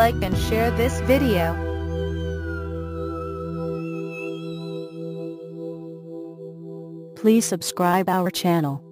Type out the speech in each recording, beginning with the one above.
like and share this video. Please subscribe our channel.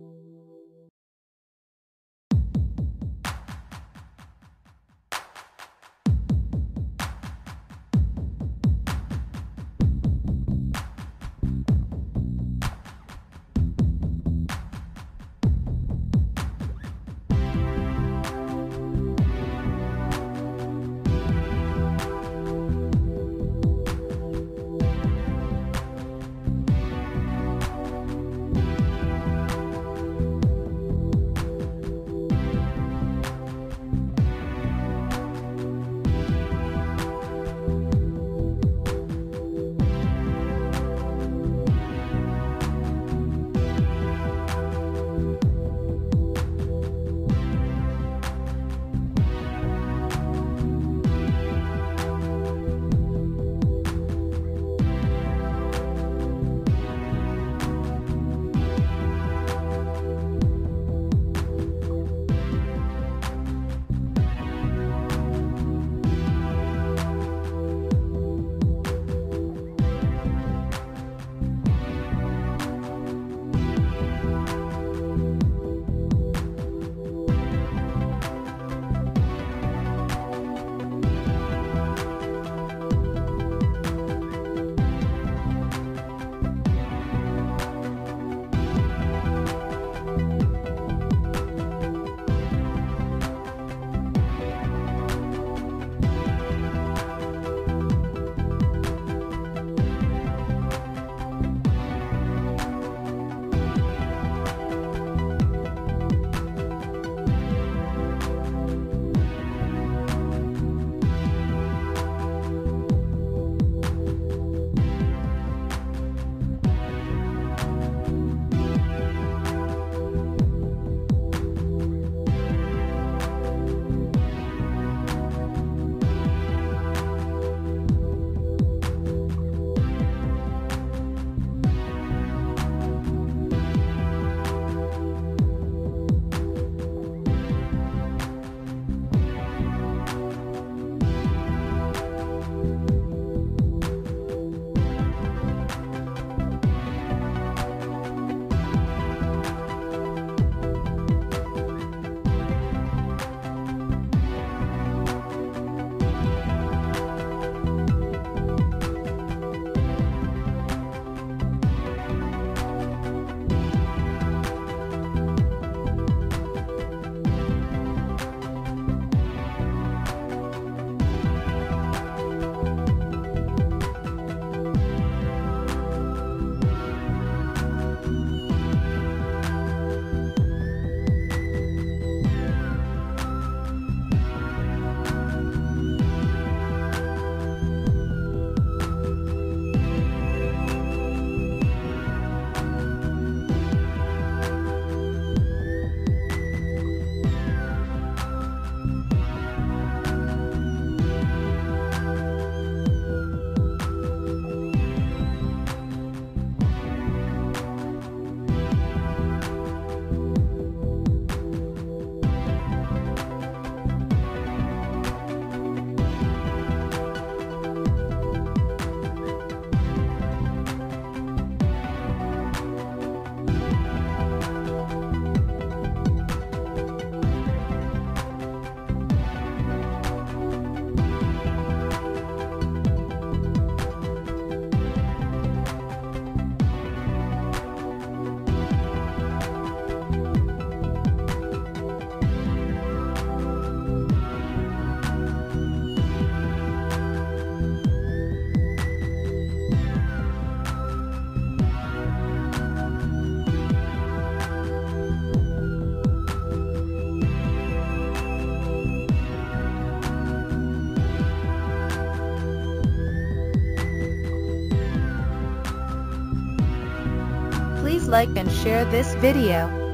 Like and share this video.